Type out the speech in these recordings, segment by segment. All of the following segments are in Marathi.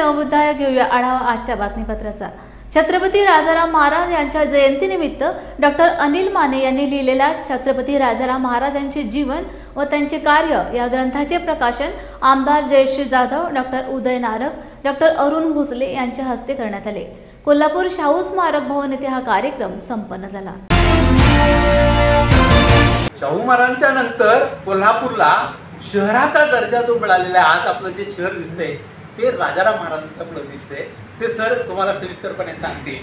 जय घेऊया आढावा आजच्या बातमीपत्राचा. छत्रपती राजाराम महाराज यांच्या जयंतीनिमित्त डॉक्टर अनिल माने यांनी लिहिलेल्या छत्रपती राजाराम महाराजांचे जीवन व त्यांचे कार्य या ग्रंथाचे प्रकाशन आमदार जयश्री जाधव डॉक्टर उदय नारक डॉक्टर अरुण भोसले यांच्या हस्ते करण्यात आले. कोल्हापूर शाहू स्मारक भवन येथे हा कार्यक्रम संपन्न झाला. शाहू महाराजांच्या नंतर कोल्हापूरला शहराचा दर्जा जो मिळालेला आहे आज आपलं जे शहर दिसतंय ते राजाराम महाराजांच्या आपलं दिसतंय ते सर तुम्हाला सविस्तरपणे सांगतील.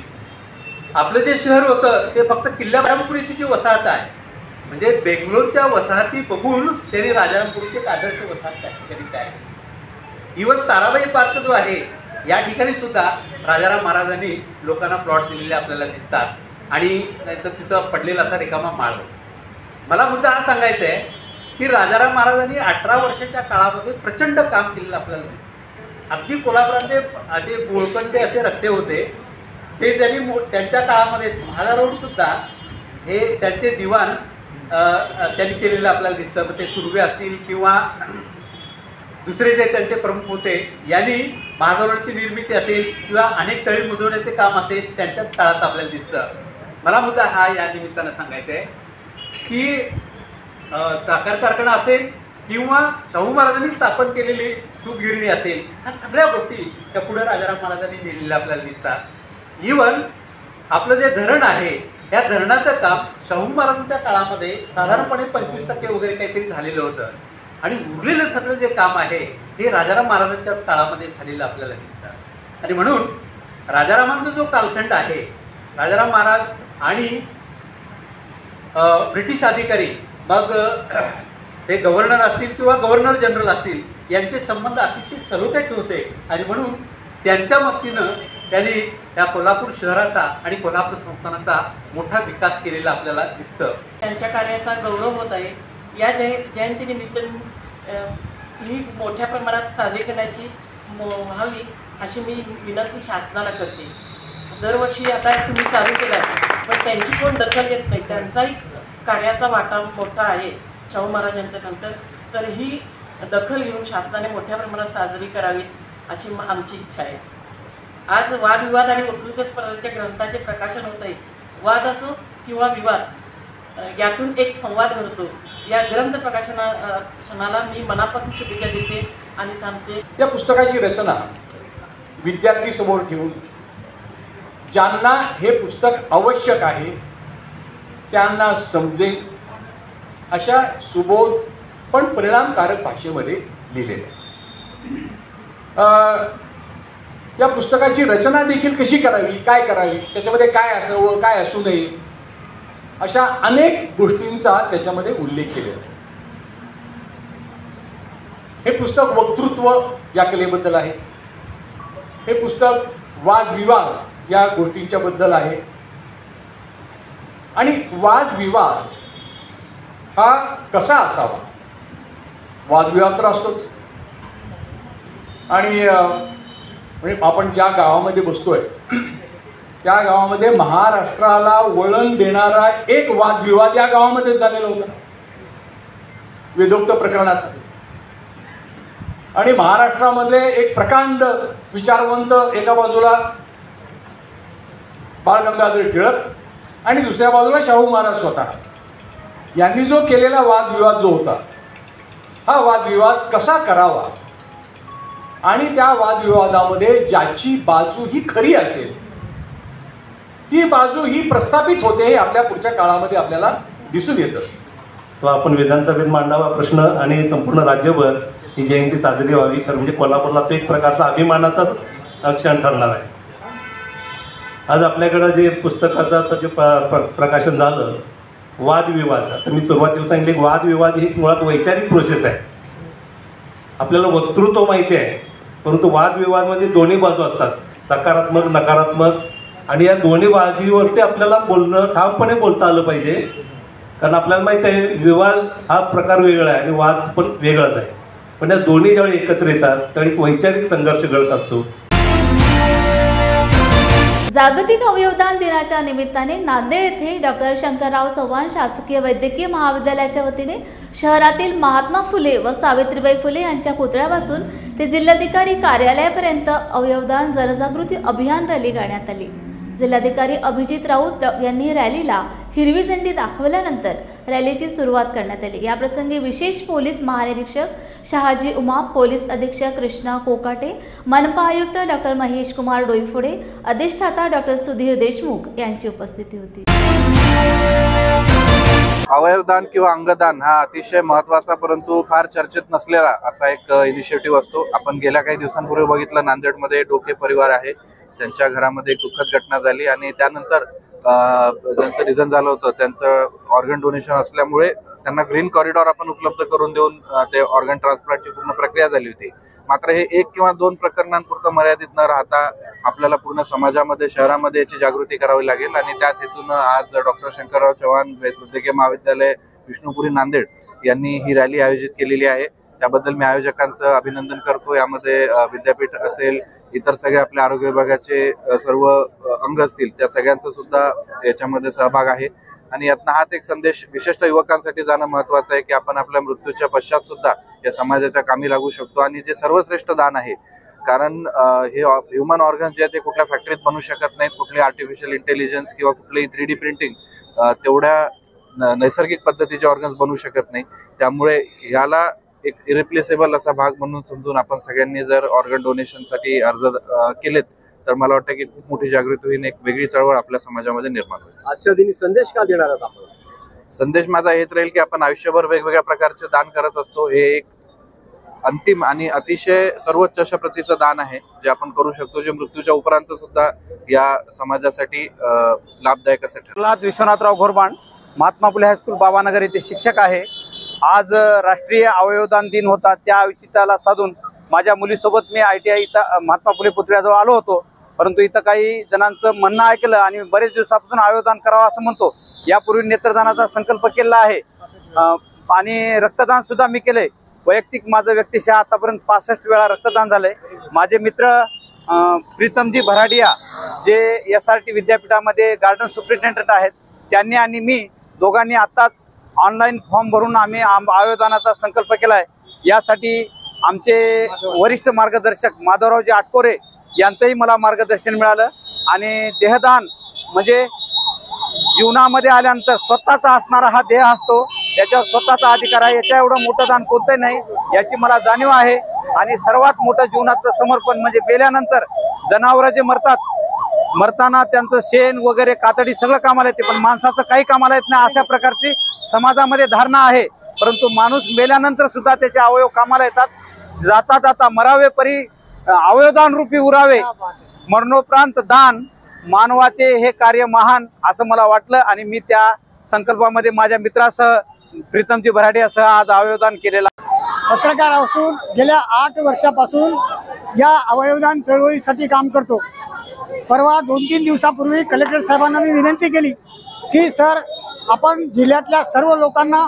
आपलं जे शहर होतं ते फक्त किल्ल्या राजारामपुरीची जी वसाहत आहे म्हणजे बेंगलोरच्या वसाहती बघून त्यांनी राजारामपुरीची एक आदर्श वसाहत करीत आहे. इवन ताराबाई पार्क जो आहे या ठिकाणी सुद्धा राजाराम महाराजांनी लोकांना प्लॉट दिलेले आपल्याला दिसतात. आणि नाहीतर तिथं पडलेला असा रिकामा माळ. मला मुद्दा हा सांगायचा आहे की राजाराम महाराजांनी अठरा वर्षाच्या काळामध्ये प्रचंड काम केलेलं आपल्याला दिसतं. अगदी कोल्हापुरातले असे बोळकंडे असे रस्ते होते. ते त्यांनी मो त्यांच्या काळामध्ये महाला रोड सुद्धा हे त्यांचे दिवाण त्यांनी केलेलं आपल्याला दिसतं. मग ते सुरवे असतील किंवा दुसरे जे त्यांचे प्रमुख होते यांनी महागरोडची निर्मिती असेल किंवा अनेक तळी मुजवण्याचे काम असेल त्यांच्याच काळात आपल्याला दिसतं. मला मुद्दा हा या निमित्तानं सांगायचा आहे की साखर कारखाना असेल किंवा शाहू महाराजांनी स्थापन केलेली सुखगिरणी असेल ह्या सगळ्या गोष्टी त्या पुढे राजाराम महाराजांनी लिहिलेल्या आपल्याला दिसतात. इवन आपलं जे धरण आहे या धरणाचं काम शाहू महाराजांच्या काळामध्ये साधारणपणे पंचवीस टक्के वगैरे काहीतरी झालेलं होतं. आणि उरलेलं सगळं जे काम आहे हे राजाराम महाराजांच्याच काळामध्ये झालेलं आपल्याला दिसतं. आणि म्हणून राजारामांचा जो कालखंड आहे राजाराम महाराज आणि ब्रिटिश अधिकारी मग हे ते गव्हर्नर असतील किंवा गव्हर्नर जनरल असतील यांचे संबंध अतिशय सलोख्याचे होते. आणि म्हणून त्यांच्या मदतीनं त्यांनी या कोल्हापूर शहराचा आणि कोल्हापूर संस्थानाचा मोठा विकास केलेला आपल्याला दिसतं. त्यांच्या कार्याचा गौरव होत आहे. या जय जयंतीनिमित्त ही मोठ्या प्रमाणात साजरी करण्याची म- व्हावी अशी मी विनंती शासनाला करते. दरवर्षी आता तुम्ही चालू केला आहे पण त्यांची कोण दखल घेत नाही? त्यांचाही कार्याचा वाटा मोठा आहे. शाहू महाराजांच्या नंतर तर ही दखल घेऊन शासनाने मोठ्या प्रमाणात साजरी करावी अशी आमची इच्छा आहे. आज वादविवाद आणि वक्तृत्व स्पर्धेच्या ग्रंथाचे प्रकाशन होत आहे. वाद असो किंवा विवाद यातून एक संवाद घडतो. या ग्रंथ प्रकाशना क्षणाला मी मनापासून शुभेच्छा देते आणि थांबते. या पुस्तकाची रचना विद्यार्थी समोर ठेवून ज्यांना हे पुस्तक आवश्यक आहे त्यांना समजेल. अशा सुबोध पण परिणामकारक भाषेमध्ये लिहिलेलं आहे या पुस्तकाची रचना देखील कशी करावी काय करावी त्याच्यामध्ये काय असावं काय असू नये अशा अनेक गोष्टींचा त्याच्यामध्ये उल्लेख केलेला आहे. हे पुस्तक वक्तृत्व या कलेबद्दल आहे. हे पुस्तक वादविवाद या गोष्टींच्या बद्दल आहे. आणि वादविवाद हा कसा असावा? वादविवाद तर असतोच. आणि म्हणजे आपण ज्या गावामध्ये बसतोय त्या गावामध्ये महाराष्ट्राला वळण देणारा एक वादविवाद या गावामध्ये झालेला होता. वेदोक्त प्रकरणाचा. आणि महाराष्ट्रामधले एक प्रकांड विचारवंत एका बाजूला बाळ गंगाधर टिळक आणि दुसऱ्या बाजूला शाहू महाराज स्वतः. यांनी जो केलेला वादविवाद जो होता हा वादविवाद कसा करावा? आणि त्या वादविवादामध्ये ज्याची बाजू ही खरी असेल ती बाजू ही प्रस्थापित होते हे आपल्या पुढच्या काळामध्ये आपल्याला दिसून येतं. तो आपण विधानसभेत मांडावा प्रश्न आणि संपूर्ण राज्यभर ही जयंती साजरी व्हावी. खरं म्हणजे कोल्हापूरला तो एक प्रकारचा अभिमानाचाच क्षण ठरणार आहे. आज आपल्याकडं जे पुस्तकाचं जे प- प्र- प्रकाशन झालं वादविवाद. आता मी सुरुवातीला सांगितले की वादविवाद ही मुळात वैचारिक प्रोसेस आहे. आपल्याला वक्तृत्व माहिती आहे परंतु वादविवादमध्ये म्हणजे दोन्ही बाजू असतात. सकारात्मक नकारात्मक. आणि या दोन्ही बाजूवरती आपल्याला बोलणं ठामपणे बोलता आलं पाहिजे. कारण आपल्याला माहीत आहे विवाद हा प्रकार वेगळा आहे आणि वाद पण वेगळाच आहे. पण या दोन्ही ज्यावेळी एकत्र येतात त्यावेळी एक वैचारिक संघर्ष घडत असतो. जागतिक अवयवदान दिनाच्या निमित्ताने नांदेड येथे डॉक्टर शंकरराव चव्हाण शासकीय वैद्यकीय महाविद्यालयाच्या वतीने शहरातील महात्मा फुले व सावित्रीबाई फुले यांच्या पुतळ्यापासून ते जिल्हाधिकारी कार्यालयापर्यंत अवयवदान जनजागृती अभियान रॅली काढण्यात आली. जिल्हाधिकारी अभिजित राऊत यांनी रॅलीला हिरवी झेंडी दाखवल्यानंतर रॅलीची सुरुवात करण्यात आली. याप्रसंगी विशेष पोलीस महानिरीक्षक शहाजी उमा पोलीस अधीक्षक कृष्णा कोकाटे मनपा आयुक्त डॉक्टर महेश कुमार डोईफोडे अधिष्ठाता डॉक्टर सुधीर देशमुख यांची उपस्थिती होती. अवयवदान किंवा अंगदान हा अतिशय महत्त्वाचा परंतु फार चर्चेत नसलेला असा एक इनिशिएटिव्ह असतो. आपण गेल्या काही दिवसांपूर्वी बघितलं नांदेडमध्ये डोके परिवार आहे. त्यांच्या घरामध्ये दुःखद घटना झाली आणि त्यानंतर ज्यांचं निधन झालं होतं त्यांचं ऑर्गन डोनेशन असल्यामुळे त्यांना ग्रीन कॉरिडॉर आपण उपलब्ध करून देऊन ते ऑर्गन ट्रान्सप्लांटची पूर्ण प्रक्रिया झाली होती. मात्र हे एक किंवा दोन प्रकरणांपुरतं मर्यादित न राहता आपल्याला पूर्ण समाजामध्ये शहरामध्ये याची जागृती करावी लागेल. आणि त्याच हेतून आज डॉक्टर शंकरराव चव्हाण वैद्यकीय महाविद्यालय विष्णुपुरी नांदेड यांनी ही रॅली आयोजित केलेली आहे. त्याबद्दल मी आयोजकांचं अभिनंदन करतो. यामध्ये विद्यापीठ असेल इतर सगळे आपल्या आरोग्य विभागाचे सर्व अंग असतील त्या सगळ्यांचा सुद्धा याच्यामध्ये सहभाग आहे. आणि यातनं हाच एक संदेश विशेषतः युवकांसाठी जाणं महत्वाचं आहे की आपण आपल्या मृत्यूच्या पश्चात सुद्धा या समाजाच्या कामी लागू शकतो आणि जे सर्वश्रेष्ठ दान आहे. कारण हे ह्युमन ऑर्गन्स जे आहेत ते कुठल्या फॅक्टरीत बनू शकत नाहीत कुठली आर्टिफिशियल इंटेलिजन्स किंवा कुठलीही थ्री डी प्रिंटिंग तेवढ्या न- नैसर्गिक पद्धतीचे ऑर्गन्स बनू शकत नाही. त्यामुळे ह्याला एक इरिप्लेसेबल असा भाग म्हणून समजून आपण सगळ्यांनी जर ऑर्गन डोनेशनसाठी अर्ज केलेत तर मला वाटतं की खूप मोठी जागृती होईन एक वेगळी चळवळ आपल्या समाजामध्ये निर्माण होईल. आजच्या दिनी संदेश का देणार आहात आपण? संदेश माझा हेच राहील की आपण आयुष्यभर वेगवेगळ्या प्रकारचे दान करत असतो. हे एक अंतिम आणि अतिशय सर्वोच्च अशा प्रतीचं दान आहे जे आपण करू शकतो जे मृत्यूच्या उपरांत सुद्धा या समाजासाठी अ, लाभदायक असं विश्वनाथराव घोरबाण महात्मा फुले हायस्कूल बाबानगर येथे शिक्षक आहे. आज राष्ट्रीय अवयवदान दिन होता त्या औचित्याला साधून माझ्या मुलीसोबत मी आय टी आय इथं महात्मा फुले पुतळ्याजवळ आलो होतो. परंतु इथं काही जणांचं म्हणणं ऐकलं आणि बरेच दिवसापासून अवयवदान करावं असं म्हणतो. यापूर्वी नेत्रदानाचा संकल्प केला आहे. आणि रक्तदान सुद्धा मी केलंय. वैयक्तिक माझं व्यक्तिशः आतापर्यंत पासष्ट वेळा रक्तदान झालंय. माझे मित्र Pritamji Bharadiya J S R T विद्यापीठामध्ये गार्डन सुप्रिटेंडंट आहेत त्यांनी आणि मी दोघांनी आताच ऑनलाईन फॉर्म भरून आम्ही आम- संकल्प संकल्प आहे यासाठी आमचे वरिष्ठ मार्गदर्शक माधवरावजी आटकोरे यांचंही मला मार्गदर्शन मिळालं. आणि देहदान म्हणजे जीवनामध्ये आल्यानंतर स्वतःचा असणारा हा देह असतो. त्याच्यावर स्वतःचा अधिकार आहे. याच्या एवढं मोठं दान कोणतंही नाही याची मला जाणीव आहे. आणि सर्वात मोठं जीवनाचं समर्पण म्हणजे गेल्यानंतर जनावरं जे मरतात मरताना त्यांचं शेण वगैरे कातडी सगळं कामाला येते पण माणसाचं काही कामाला येत नाही अशा प्रकारची समाजामध्ये धारणा आहे. परंतु माणूस मेल्यानंतर सुद्धा त्याचे अवयव कामाला येतात. जाता जाता मरावे परी अवयवदान रूपी उरावे. मरणोपरांत दान मानवाचे हे कार्य महान असं मला वाटलं. आणि मी त्या संकल्पामध्ये माझ्या मित्रासह प्रीतमजी भराडियासह आज अवयवदान केलेलं पत्रकार असून गेल्या आठ वर्षापासून या अवयवदान चळवळीसाठी काम करतो. परवा दोन तीन दिवसापूर्वी कलेक्टर साहेबांना मी विनंती केली की सर आपण जिल्ह्यातल्या सर्व लोकांना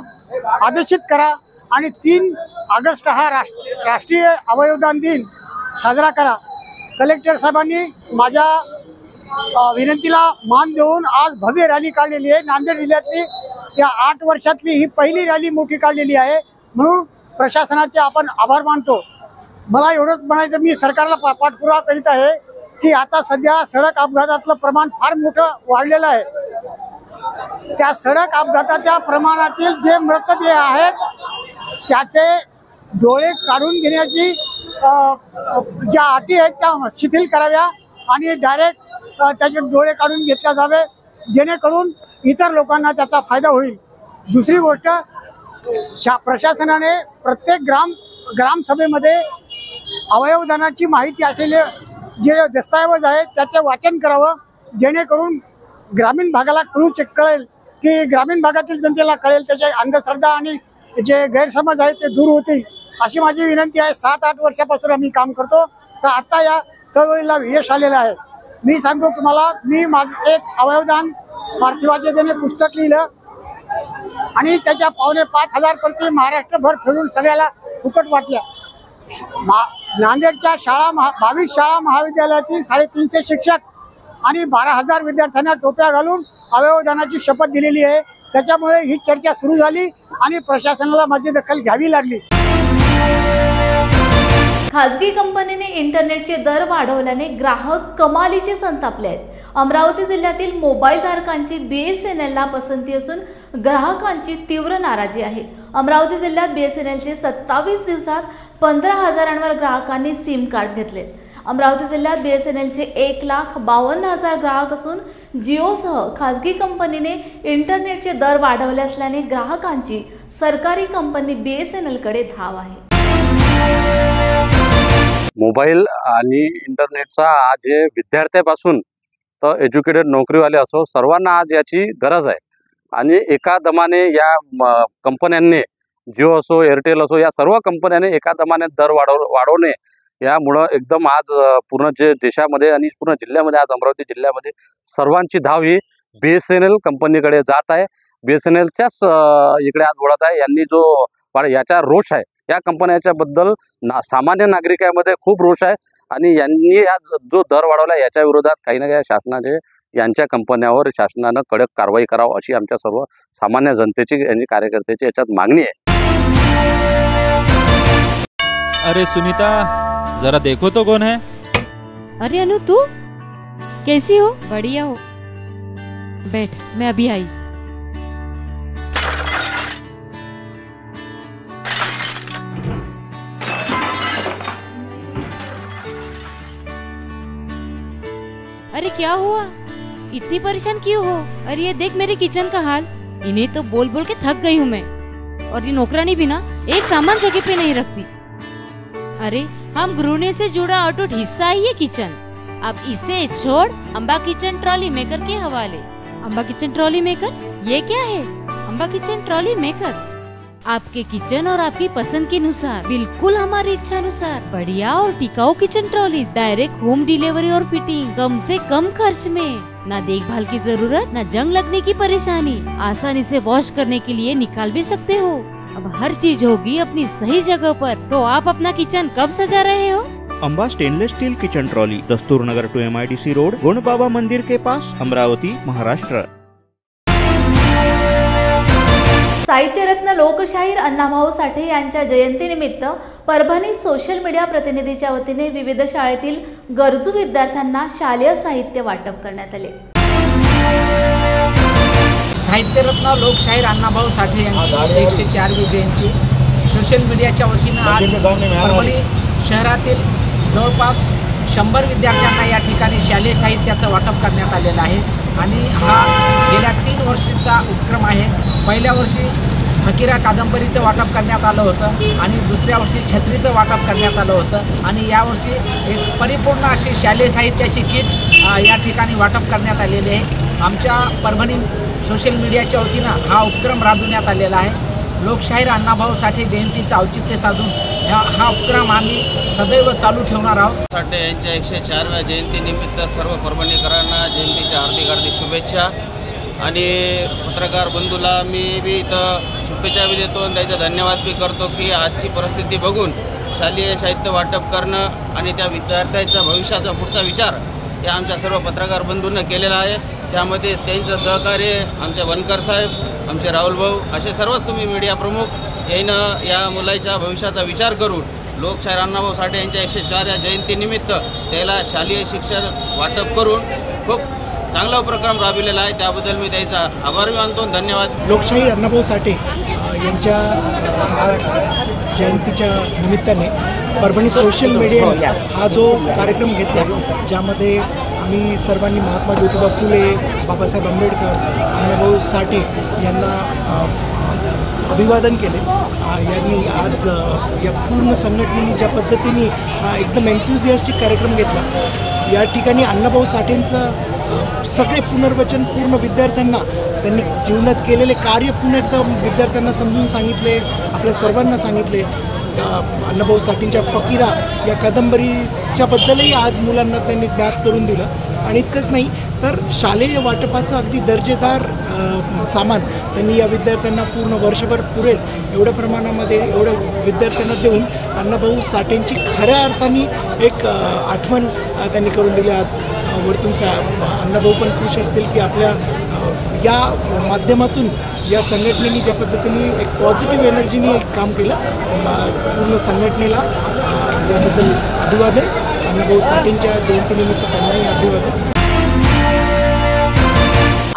आदेशित करा आणि तीन ऑगस्ट हा राष्ट्र राष्ट्रीय अवयवदान दिन साजरा करा. कलेक्टर साहेबांनी माझ्या विनंतीला मान देऊन आज भव्य रॅली काढलेली आहे. नांदेड जिल्ह्यातली या आठ वर्षातली ही पहिली रॅली मोठी काढलेली आहे. म्हणून प्रशासनाचे आपण आभार मानतो. मला एवढंच म्हणायचं मी सरकारला पा- पाठपुरावा करीत आहे की आता सध्या सडक अपघातातलं प्रमाण फार मोठं वाढलेलं आहे. त्या सडक अपघाताच्या प्रमाणातील जे मृतदेह आहेत त्याचे डोळे काढून घेण्याची ज्या अटी आहेत त्या शिथिल कराव्या आणि डायरेक्ट त्याचे डोळे काढून घेतल्या जावे जेणेकरून इतर लोकांना त्याचा फायदा होईल. दुसरी गोष्ट शा प्रशासनाने प्रत्येक ग्राम ग्रामसभेमध्ये अवयवदानाची माहिती असलेले जे दस्तऐवज आहेत त्याचं वाचन करावं जेणेकरून ग्रामीण भागाला कळू शक कळेल की ग्रामीण भागातील जनतेला कळेल त्याचे अंधश्रद्धा आणि जे गैरसमज आहेत ते दूर होतील. अशी माझी विनंती आहे सात आठ वर्षापासून आम्ही काम करतो. तर आत्ता या चळवळीला यश आलेलं आहे. मी सांगतो तुम्हाला मी माझं एक अवयवदान पार्थिवाचे त्याने पुस्तक लिहिलं. आणि त्याच्या पावणे पाच हजार प्रति महाराष्ट्रभर फिरून सगळ्याला फुकट वाटल्या मा नांदेडच्या शाळा महा बावीस शाळा महाविद्यालयातील साडेतीनशे शिक्षक आणि बारा हजार विद्यार्थ्यांना टोप्या घालून अवयवदानाची शपथ दिलेली आहे. त्याच्यामुळे ही चर्चा सुरू झाली आणि प्रशासनाला माझी दखल घ्यावी लागली. खासगी कंपनीने इंटरनेटचे दर वाढवल्याने ग्राहक कमालीचे संतापले आहेत. अमरावती जिल्ह्यातील मोबाईल धारकांची बी एस एन एलला पसंती असून ग्राहकांची तीव्र नाराजी आहे. अमरावती जिल्ह्यात बी एस एन एलचे सत्तावीस दिवसात पंधरा हजारांवर ग्राहकांनी सिम कार्ड घेतलेत अमरावती जिल्ह्यात बी एस एन एलचे एक लाख बावन्न हजार ग्राहक असून जिओसह खासगी कंपनीने इंटरनेटचे दर वाढवले असल्याने ग्राहकांची सरकारी कंपनी बी एस एन एलकडे धाव आहे. मोबाईल आणि इंटरनेटचा आज हे विद्यार्थ्यापासून तर एज्युकेटेड नोकरीवाले असो सर्वांना आज याची गरज आहे. आणि एका दमाने या कंपन्यांनी जिओ असो एअरटेल असो या सर्व कंपन्यांनी एका दमाने दर वाढव वाढवणे यामुळं एकदम आज पूर्ण जे देशामध्ये आणि पूर्ण जिल्ह्यामध्ये आज अमरावती जिल्ह्यामध्ये सर्वांची धाव ही बी एस एन एल कंपनीकडे जात आहे. बी एस एन एलच्याच इकडे आज वळत आहे. यांनी जो वाढ- याचा रोष आहे या कंपन्याच्या बद्दल ना सामान्य नागरिकांमध्ये खूप रोष आहे. आणि यांनी हा ज- दर वाढवला याच्या विरोधात काही ना काही शासनाचे यांच्या कंपन्यावर शासनानं कडक कारवाई करावं अशी आमच्या सर्व सामान्य जनतेची आणि कार्यकर्त्याची याच्यात मागणी आहे. अरे सुनीता जरा देखो तो कौन है? अरे अनु तू? कैसी हो? बढ़िया हो। बैठ मैं अभी आई। अरे क्या हुआ? इतनी परेशान क्यों हो? अरे ये देख मेरे किचन का हाल। इन्हें तो बोल बोल के थक गई हूँ मैं। और ये नौकरानी भी ना, एक सामान जगह पे नहीं रखती। अरे, हम गृहिणी से जुड़ा अटूट हिस्सा ही है किचन। अब इसे छोड़ अम्बा किचन ट्रॉली मेकर के हवाले। Amba kitchen trolley maker? ये क्या है? Amba kitchen trolley maker? आपके किचन और आपकी पसंद के अनुसार, बिल्कुल हमारी इच्छा अनुसार। बढ़िया और टिकाऊ kitchen trolley direct home delivery और फिटिंग कम से कम खर्च में। न देखभाल की ज़रूरत, न जंग लगने की परेशानी। आसानी से वॉश करने के लिए निकाल भी सकते हो। अब हर चीज़ होगी अपनी सही जगह पर। तो आप अपना किचन कब सजा रहे हो? Amba stainless steel kitchen trolley, Dastur Nagar two M road Gun Baba मंदिर के पास, अमरावती, महाराष्ट्र। साहित्यरत्न लोकशाहीर अण्णाभाऊ साठे यांच्या जयंतीनिमित्त परभणीत सोशल मीडिया प्रतिनिधीच्या वतीने विविध शाळेतील गरजू विद्यार्थ्यांना शालेय साहित्य वाटप करण्यात आले. साहित्यरत्न लोकशाहीर अण्णाभाऊ साठे यांची एकशे चारवी जयंती. सोशल मीडियाच्या वतीनं आज परभणी शहरातील जवळपास शंभर विद्यार्थ्यांना या ठिकाणी शालेय साहित्याचं वाटप करण्यात आलेलं आहे. आणि हा गेल्या तीन वर्षीचा उपक्रम आहे. पहिल्या वर्षी फकीरा कादंबरीचं वाटप करण्यात आलं होतं आणि दुसऱ्या वर्षी छत्रीचं वाटप करण्यात आलं होतं. आणि यावर्षी एक परिपूर्ण अशी शालेय साहित्याची किट या ठिकाणी वाटप करण्यात आलेली आहे. आमच्या परभणी सोशल मीडियाच्या वतीनं हा उपक्रम राबविण्यात आलेला आहे. लोकशाहीर अण्णाभाऊ साठे जयंतीचं औचित्य साधून ह्या हा उपक्रम आम्ही सदैव चालू ठेवणार आहोत. साठे यांच्या एकशे चारव्या जयंतीनिमित्त सर्व परभणीकरांना जयंतीच्या हार्दिक हार्दिक शुभेच्छा. आणि पत्रकार बंधूला मी बी इथं शुभेच्छा बी देतो आणि त्याचा धन्यवाद बी करतो की आजची परिस्थिती बघून शालेय साहित्य वाटप करणं आणि त्या विद्यार्थ्याच्या भविष्याचा पुढचा विचार हे आमच्या सर्व पत्रकार बंधूंना केलेला आहे. त्यामध्ये त्यांचं सहकार्य आमचे वनकर साहेब आमचे राहुल भाऊ असे सर्वच तुम्ही मीडिया प्रमुख यानं या मुलाच्या भविष्याचा विचार करून लोकशाहीर अण्णाभाऊ साठे यांच्या एकशे चार या जयंतीनिमित्त त्याला शालेय शिक्षण वाटप करून खूप चांगला उपक्रम राबविलेला आहे. त्याबद्दल मी त्याचा आभार मानतो. धन्यवाद. लोकशाही अण्णाभाऊ साठे यांच्या आज जयंतीच्या निमित्ताने परभणी सोशल मीडियाने हा जो कार्यक्रम घेतला ज्यामध्ये आम्ही सर्वांनी महात्मा ज्योतिबा फुले बाबासाहेब आंबेडकर अण्णाभाऊ साठे यांना अभिवादन केले. यांनी आज या पूर्ण संघटनेने ज्या पद्धतीने हा एकदम एन्थुझियास्टिक कार्यक्रम घेतला या ठिकाणी अण्णाभाऊ साठेंचं सगळे पुनर्वचन पूर्ण विद्यार्थ्यांना त्यांनी जीवनात केलेले कार्य पुन्हा एकदा विद्यार्थ्यांना समजून सांगितले आपल्या सर्वांना सांगितले. अण्णाभाऊ साठेंच्या फकीरा या कादंबरीच्या बद्दलही आज मुलांना त्यांनी ज्ञात करून दिलं. आणि इतकंच नाही तर शालेय वाटपाचं अगदी दर्जेदार सामान त्यांनी या विद्यार्थ्यांना पूर्ण वर्षभर पुरेल एवढ्या प्रमाणामध्ये एवढ्या विद्यार्थ्यांना देऊन अण्णाभाऊ साठेंची खऱ्या अर्थाने एक आठवण त्यांनी करून दिली आज. वरतून सा अण्णाभाऊ पण खुश असतील की आपल्या या माध्यमातून या संघटनेने ज्या पद्धतीने एक पॉझिटिव्ह एनर्जीने एक काम केलं पूर्ण संघटनेला याबद्दल अभिवादन. अण्णाभाऊ साठेंच्या जयंतीनिमित्त त्यांनाही अभिवादन.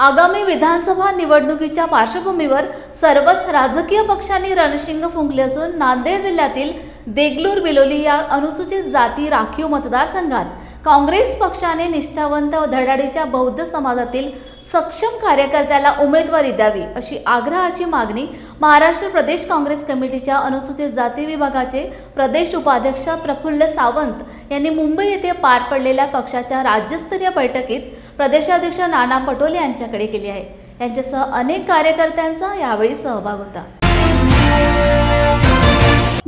आगामी विधानसभा निवडणुकीच्या पार्श्वभूमीवर सर्वच राजकीय पक्षांनी रणशिंग फुंकले असून नांदेड जिल्ह्यातील देगलूर बिलोली या अनुसूचित जाती राखीव मतदारसंघात काँग्रेस पक्षाने निष्ठावंत व धडाडीच्या बौद्ध समाजातील सक्षम कार्यकर्त्याला उमेदवारी द्यावी अशी आग्रहाची मागणी महाराष्ट्र प्रदेश काँग्रेस कमिटीच्या अनुसूचित जाती विभागाचे प्रदेश उपाध्यक्ष प्रफुल्ल सावंत यांनी मुंबई येथे पार पडलेल्या पक्षाच्या राज्यस्तरीय बैठकीत प्रदेशाध्यक्ष नाना पटोले यांच्याकडे केली आहे. यांच्यासह अनेक कार्यकर्त्यांचा यावेळी सहभाग होता.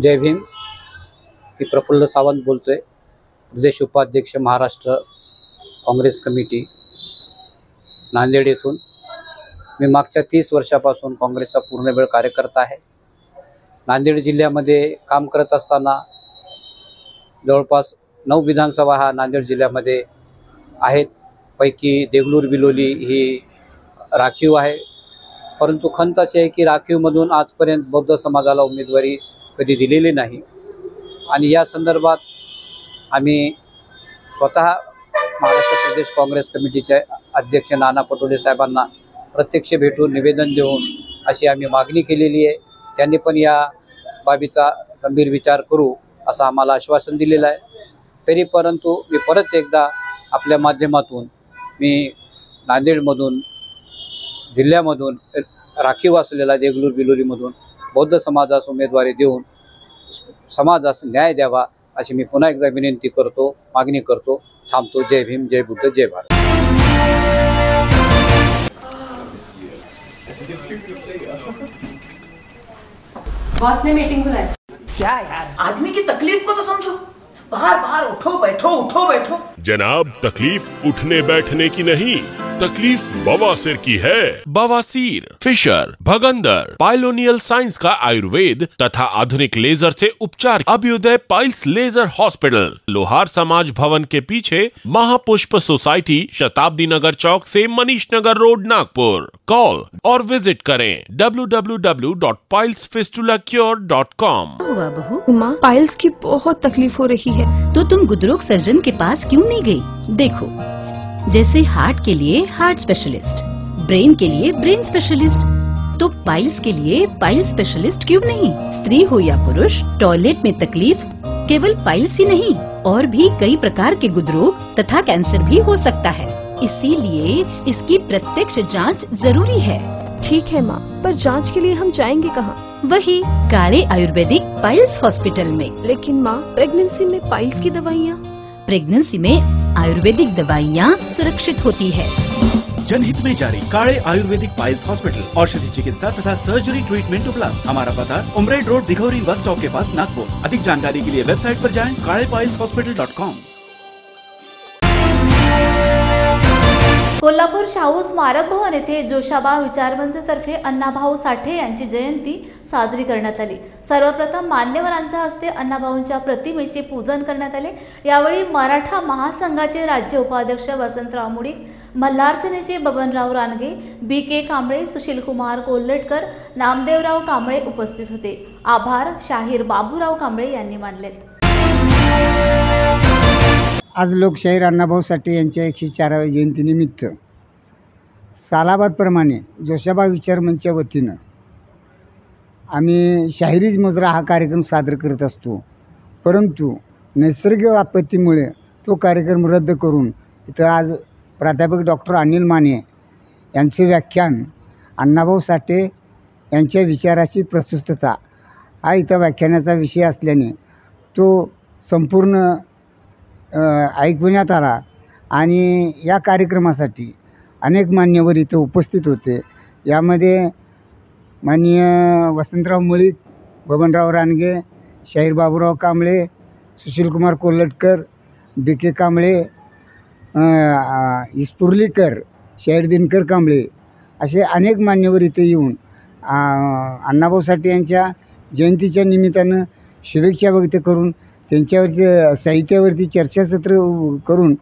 जय भीम. मी प्रफुल्ल सावंत बोलतोय. प्रदेश उपाध्यक्ष महाराष्ट्र काँग्रेस कमिटी नांदेड येथून. मी मागच्या तीस वर्षापासून काँग्रेसचा पूर्ण वेळ कार्यकर्ता आहे. नांदेड जिल्ह्यामध्ये काम करत असताना जवळपास नऊ विधानसभा हा नांदेड जिल्ह्यामध्ये आहेत. पैकी देगलूर बिलोली ही राखीव आहे. परंतु खंत अशी आहे की राखीवमधून आजपर्यंत बौद्ध समाजाला उमेदवारी कधी दिलेली नाही. आणि या संदर्भात आम्ही स्वतः महाराष्ट्र प्रदेश काँग्रेस कमिटीचे अध्यक्ष नाना पटोले साहेबांना प्रत्यक्ष भेटून निवेदन देऊन अशी आम्ही मागणी केलेली आहे. त्यांनी पण या बाबीचा गंभीर विचार करू असं आम्हाला आश्वासन दिलेलं आहे. तरी परंतु मी परत एकदा आपल्या माध्यमातून मी नांदेडमधून जिल्ह्यामधून राखीव असलेला देगलूर बिलोरीमधून बौद्ध समाजास उमेदवारी देऊन समाजास न्याय द्यावा अशी मी पुन्हा एकदा विनंती करतो मागणी करतो. थांबतो. जय भीम जय बुद्ध जय भारत. बॉस ने मीटिंग बुलाई. क्या यार? आदमी की तकलीफ़ को तो समझो। बाहर बाहर उठो बैठो उठो बैठो। जनाब तकलीफ़ उठने बैठने की नहीं तकलीफ़ बवासीर की है। बवासीर फिशर भगंदर पाइलोनियल साइंस का आयुर्वेद तथा आधुनिक लेजर से उपचार। अभ्युदय पाइल्स लेजर हॉस्पिटल लोहार समाज भवन के पीछे महापुष्प सोसाइटी शताब्दी नगर चौक से मनीष नगर रोड नागपुर। कॉल और विज़िट करें www.pilesfistulacure.com हुआ बहू। माँ पाइल्स की बहुत तकलीफ़ हो रही है। तो तुम गुदरोग सर्जन के पास क्यों नहीं गई? देखो जैसे हार्ट के लिए हार्ट स्पेशलिस्ट ब्रेन के लिए ब्रेन स्पेशलिस्ट। तो पाइल्स के लिए पाइल स्पेशलिस्ट क्यों नहीं? स्त्री हो या पुरुष टॉयलेट में तकलीफ़ केवल पाइल्स ही नहीं और भी कई प्रकार के गुदरोग तथा कैंसर भी हो सकता है। इसीलिए इसकी प्रत्यक्ष जाँच ज़रूरी है। ठीक है माँ पर जाँच के लिए हम जाएँगे कहाँ? वही काले आयुर्वेदिक पाइल्स हॉस्पिटल में। लेकिन माँ प्रेगनेंसी में पाइल्स की दवाइयाँ? प्रेगनेंसी में आयुर्वेदिक दवाइयाँ सुरक्षित होती है। जनहित में जारी काले आयुर्वेदिक पाइल्स हॉस्पिटल, औषधि चिकित्सा तथा सर्जरी ट्रीटमेंट उपलब्ध। हमारा पता, Umred road, Dighori bus stop के पास नागपुर। अधिक जानकारी के लिए वेबसाइट पर जाएँ, Kale piles hospital dot com Kolhapur Shahu स्मारक भवन येथे जोशाबा विचारवंतेतर्फे अण्णाभाऊ साठे यांची जयंती साजरी करण्यात आली. सर्वप्रथम मान्यवरांच्या हस्ते अण्णाभाऊंच्या प्रतिमेचे पूजन करण्यात आले. यावेळी मराठा महासंघाचे राज्य उपाध्यक्ष वसंतराव मुडिक मल्हार सेनेचे बबनराव रानगे बी के कांबळे सुशीलकुमार कोल्हटकर नामदेवराव कांबळे उपस्थित होते. आभार शाहीर बाबूराव कांबळे यांनी मानलेत. आज लोकशाहीर अण्णाभाऊ साठे यांच्या एकशे चाराव्या जयंतीनिमित्त सालाबादप्रमाणे जोशाबा विचार मंचच्या वतीनं आम्ही शाहिरीज मजरा हा कार्यक्रम सादर करत असतो. परंतु नैसर्गिक आपत्तीमुळे तो कार्यक्रम रद्द करून इथं आज प्राध्यापक डॉक्टर अनिल माने यांचे व्याख्यान अण्णाभाऊ साठे यांच्या विचाराची प्रस्तुतता हा इथं व्याख्यानाचा विषय असल्याने तो संपूर्ण ऐकविण्यात आला आणि या कार्यक्रमासाठी अनेक मान्यवर इथं उपस्थित होते. यामध्ये माननीय वसंतराव मुळीक बबनराव रानगे शाहीर बाबूराव कांबळे सुशीलकुमार कोल्हटकर बी के कांबळे इस्पुर्लीकर शाहीर दिनकर कांबळे असे अनेक मान्यवर इथे येऊन अण्णाभाऊ साठे यांच्या जयंतीच्या निमित्तानं शुभेच्छा व्यक्त करून त्यांच्यावरचे साहित्यावरती चर्चासत्र करून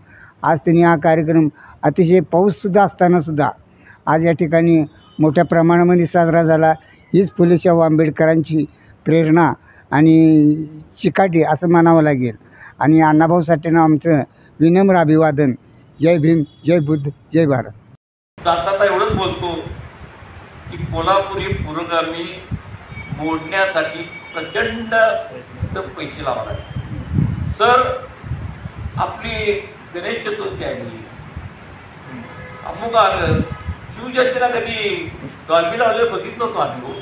आज त्यांनी हा कार्यक्रम अतिशय पाऊससुद्धा असतानासुद्धा आज या ठिकाणी मोठ्या प्रमाणामध्ये साजरा झाला. हीच फुले शाहू आंबेडकरांची प्रेरणा आणि चिकाटी असं म्हणावं लागेल. आणि अण्णाभाऊ साठेंना आमचं विनम्र अभिवादन. जय भीम जय बुद्ध जय भारत. जाता एवढंच बोलतो की कोल्हापुरी पुरोगामी मोडण्यासाठी प्रचंड पैसे लावा लागले सर आपली गणेश चतुर्थी आहे. अमुक आलं. शिवजयंतीला कधी डॉल्बी लावले बघितलं होतो आम्ही हो.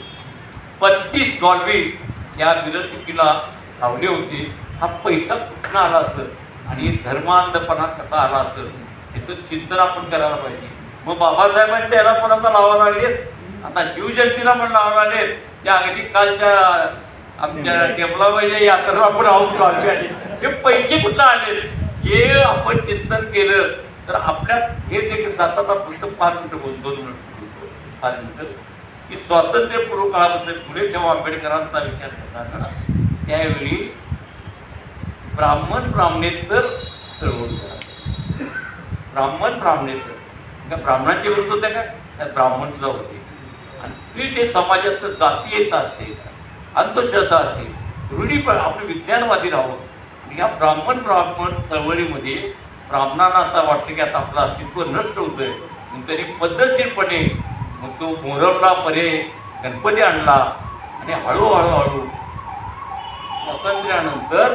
डॉल्बी या मिरवणुकीला लावले होते. हा पैसा कुठनं आला असं? आणि धर्मांधपणा कसा आला असं? याचं चिंतन आपण करायला पाहिजे. मग बाबासाहेबांनी त्याला पण आता लावा लागलेत आता शिवजयंतीला पण लावा लागलेत त्या अगदी कालच्या आमच्या टेबलाबाईच्या यात्रा आपण आहोत डॉल्बी आले हे पैसे कुठं आले? हे आपण चिंतन केलं तर आपल्या हे देखील जाता फक्त पाच मिनिटं बोल दोन मिनिट बोलतो. पाच मिनिटं. की स्वातंत्र्यपूर्व काळामध्ये पुढे जेव्हा आंबेडकरांचा विचार करताना त्यावेळी ब्राह्मण ब्राह्मणेतर चळवळ करा. ब्राह्मण ब्राह्मणेतर. का ब्राह्मणांचे विरुद्ध होते का? त्या ब्राह्मण सुद्धा होते. आणि ती ते समाजात जातीयता असेल अंधश्रद्धा असेल रूढी पण आपण विज्ञानवादी राहून या ब्राह्मण ब्राह्मण चळवळीमध्ये ब्राह्मणांना आता वाटतं की आता आपलं अस्तित्व नष्ट होतंय. मग त्यांनी पद्धतशीरपणे मग तो मोरमला परे गणपती आणला आणि हळूहळू हळू स्वातंत्र्यानंतर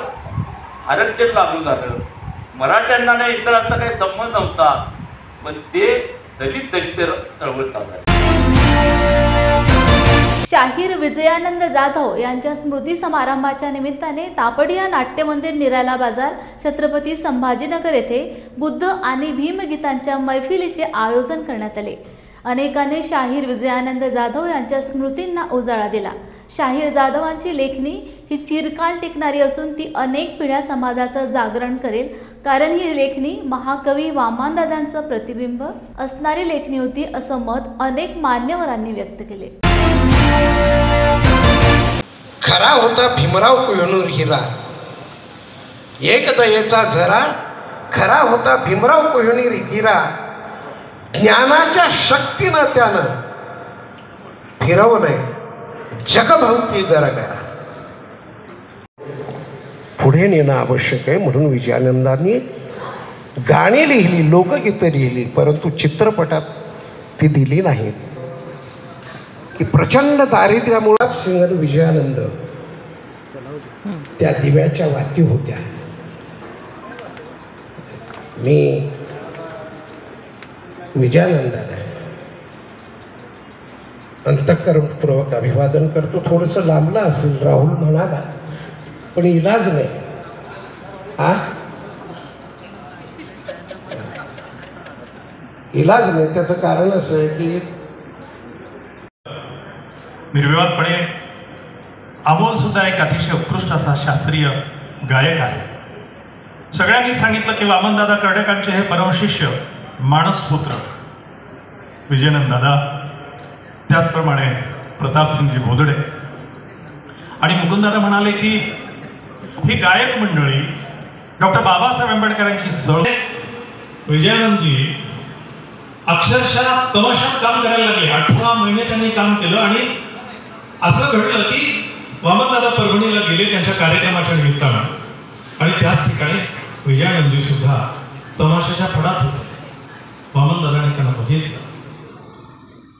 आरक्षण लागू झालं. मराठ्यांना नाही इतरांचा काही संबंध नव्हता पण ते दलित दलित चळवळ चालू शाहीर विजयानंद जाधव यांच्या स्मृती समारंभाच्या निमित्ताने तापडिया नाट्य मंदिर निराला बाजार छत्रपती संभाजीनगर येथे बुद्ध आणि भीमगीतांच्या मैफिलीचे आयोजन करण्यात आले. अनेकांनी शाहीर विजयानंद जाधव यांच्या स्मृतींना उजाळा दिला. शाहीर जाधवांची लेखणी ही चिरकाल टिकणारी असून ती अनेक पिढ्या समाजाचं जागरण करेल कारण ही लेखणी महाकवी वामानदादांचं प्रतिबिंब असणारी लेखणी होती असं मत अनेक मान्यवरांनी व्यक्त केले. खरा होता भीमराव कोहिनूर हिरा. एक दयेचा झरा खरा होता भीमराव कोहिनूर हिरा. ज्ञानाच्या शक्तीनं त्यानं फिरवलंय जगभवती दरगरा पुढे नेणं आवश्यक आहे म्हणून विजयानंदांनी गाणी लिहिली लोकगीतं लिहिली परंतु चित्रपटात ती दिली नाहीत. की प्रचंड दारिद्र्यामुळे सिंगर विजयानंद. त्या दिव्याच्या वाती होत्या. मी विजयानंदाला अंतःकरणपूर्वक अभिवादन करतो. थोडंसं लांबला असेल राहुल म्हणाला पण इलाज नाही. आ? इलाज नाही. त्याचं कारण असं आहे की निर्विवादपणे अमोल सुद्धा एक अतिशय उत्कृष्ट असा शास्त्रीय गायक आहे. सगळ्यांनी सांगितलं की वामनदादा कर्डकांचे हे परमशिष्य माणसपुत्र विजयनंद दादा त्याचप्रमाणे प्रतापसिंगजी भोदडे आणि मुकुंददादा म्हणाले की ही गायक मंडळी डॉक्टर बाबासाहेब आंबेडकरांची चळवळ विजयानंदजी अक्षरशः तमशात काम करायला लागले. अठरा महिने त्यांनी काम केलं आणि असं घडलं की वामनदादा परभणीला गेले त्यांच्या कार्यक्रमाच्या निमित्तानं. आणि त्याच ठिकाणी विजयानंदी सुद्धा तमाशाच्या फडात होते. वामनदादाने त्यांना बघितलं.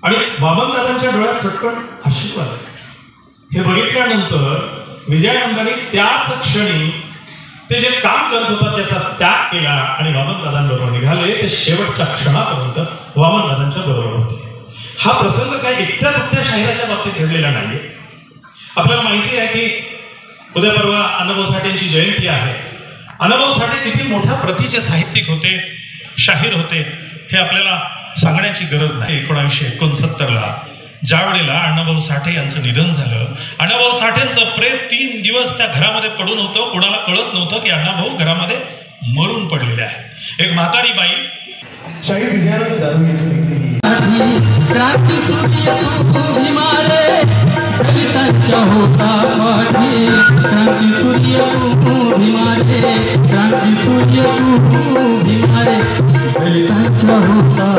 आणि वामनदादांच्या डोळ्यात चटकन आशीर्वाद हे बघितल्यानंतर विजयानंदाने त्याच क्षणी ते जे काम करत होता त्याचा त्याग केला आणि वामनदादांबरोबर निघाले. ते शेवटच्या क्षणापर्यंत वामनदादांच्या बरोबर होते. हा प्रसंग काय एकट्या दुकट्या शाहिराच्या बाबतीत घडलेला नाहीये. आपल्याला माहिती आहे की उद्या परवा अण्णाभाऊ साठेंची जयंती आहे. अण्णाभाऊ साठे किती मोठ्या प्रतीचे साहित्यिक होते शाहीर होते हे आपल्याला सांगण्याची गरज नाही. एकोणीसशे एकोणसत्तरला ज्या वेळेला अण्णाभाऊ साठे यांचं निधन झालं अण्णाभाऊ साठेंचं प्रेम तीन दिवस त्या घरामध्ये पडून होतं. कोणाला कळत नव्हतं की अण्णाभाऊ घरामध्ये मरून पडलेले आहेत. एक म्हातारी बाई शाहीर विजयानंद जाधव यांची क्रांती सूर्य तू भीमारे दलितांच्या होता पाठी क्रांती सूर्य तू भीमारे क्रांती सूर्य तू भीमारे दलितांच्या होता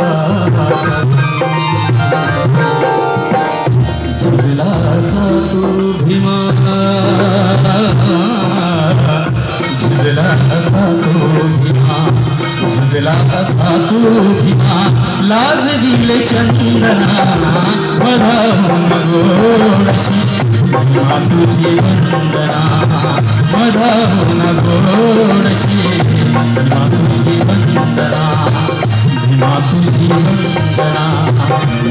झुजला असा तू भीमा झुजला असा तू भीमा झुजला असा तू भीमा लाज दिले चंदना मधाहून गोडशी भीमा तुझी वंदना मधाहून गोडशी भीमा तुझी वंदना भीमा तुझी वंदना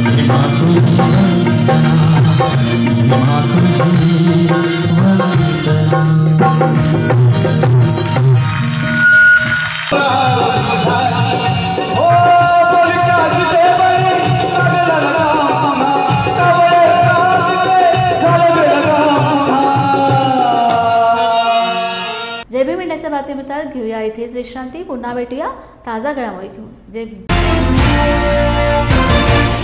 भीमा तुझी वंदना भीमा तुझी वंदना बातमीपत्रात घेऊया. इथेच विश्रांती. पुन्हा भेटूया. ताजा घडामोडी घेऊन. जय भीम